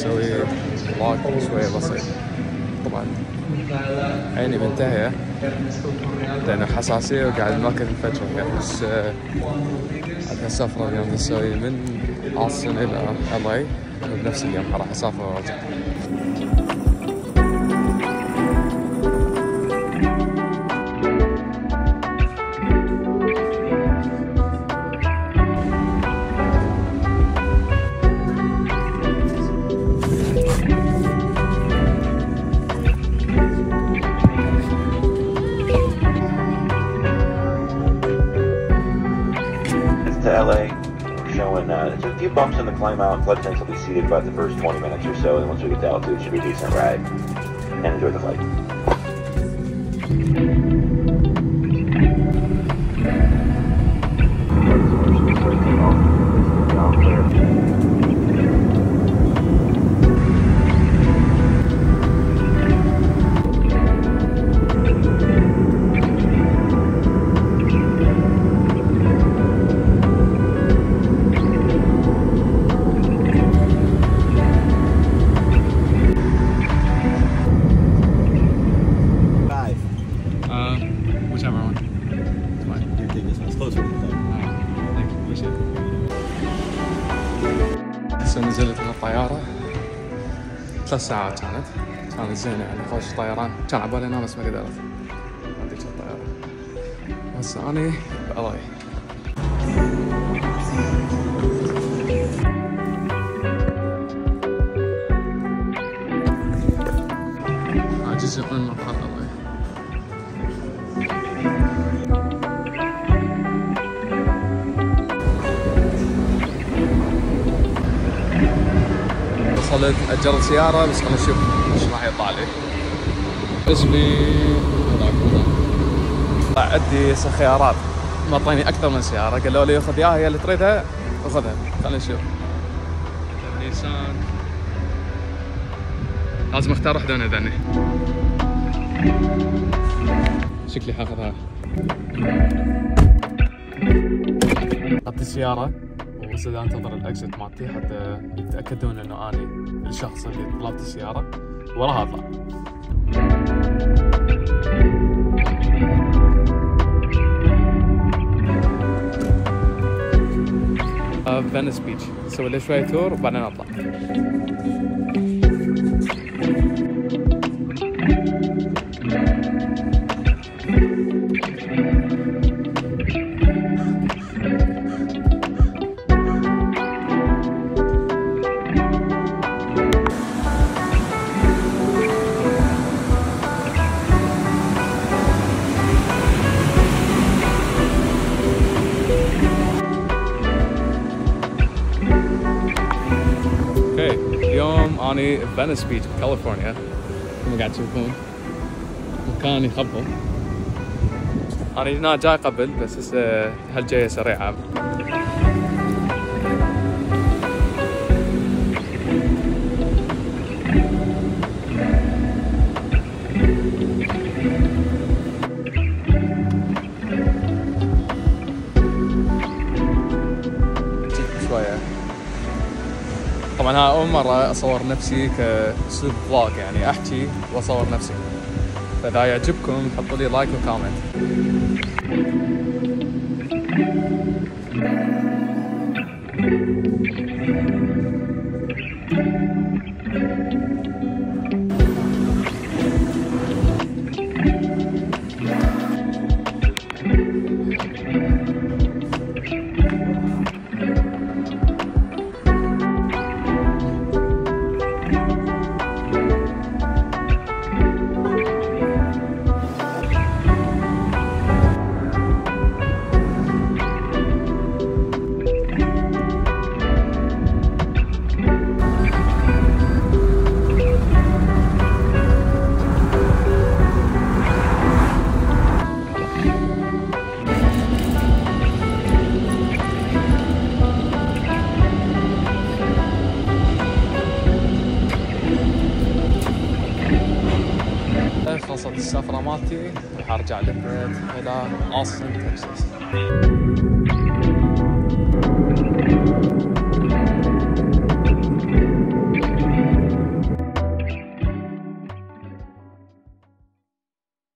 أسوي فلوج شوية بسيط. طبعا. عيني منتهية لأنه حساسية وقاعد ماكل الفجر يعني بس آه، عندنا سفرة اليوم نسوي من أوستن إلى LA بنفس اليوم راح أسافر. وأرجع uh, a few bumps in the climb out. Flight attendants will be seated by the first 20 minutes or so, and once we get to altitude, it should be a decent ride. And enjoy the flight. 16 هسه نزلت من الطيارة. ثلاث ساعات كانت. كانت زينة يعني. خوش طيران. كان على بالي انام بس ما قدرت هذيك الطيارة. هسه اني بقراي وصلت اجرت سياره بس خلينا نشوف إيش راح يطلع لي. اسمي طلع عندي خيارات معطيني أكثر من سيارة. قالوا لي خذ إياها هي اللي تريدها وخذها. خلينا نشوف. نيسان. لازم أختار واحدة من هذني شكلي حاخذها اخذت السياره وصرت أنتظر ال exit مالتي حتى يتأكدون إنه أني الشخص اللي طلبت السيارة وراها اطلع Venice Beach نسوي له شوية tour وبعدين اطلع اوكي اليوم اني بفينس بيتش بكاليفورنيا كما قاعد تشوفون مكان يخبل انا هنا جاي قبل بس هسه هالجايه سريعه هاي أول مرة أصور نفسي كاسلوب vlog يعني أحكي وأصور نفسي. فإذا يعجبكم حطوا لي like و comment. خلصت السفرة مالتي راح أرجع للبيت إلى اوستن تكساس.